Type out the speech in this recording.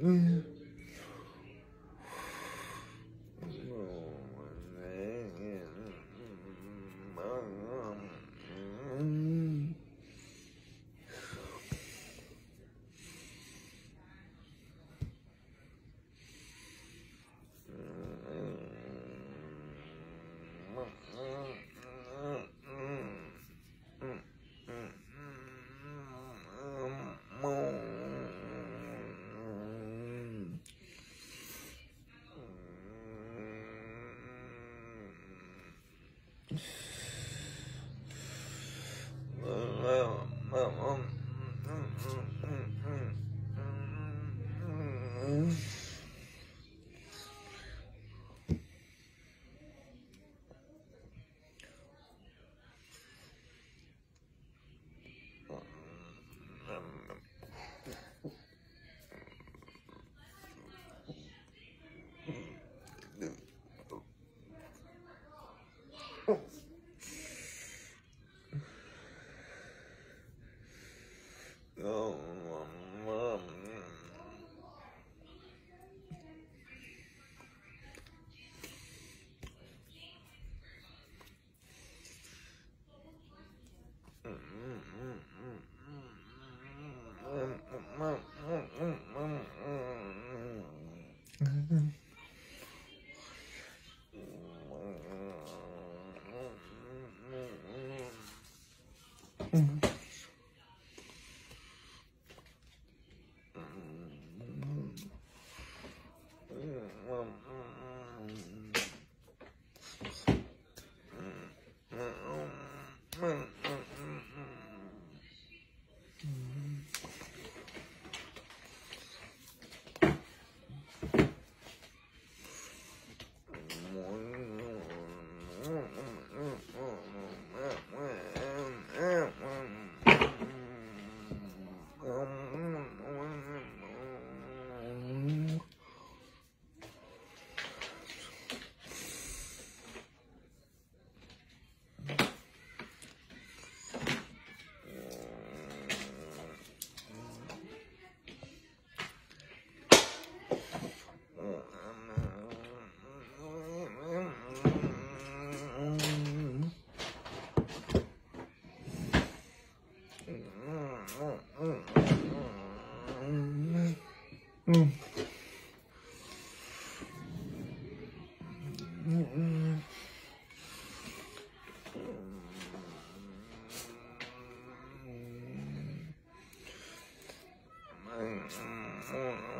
Mm. Mm-hmm. Mm-hmm. そうなの。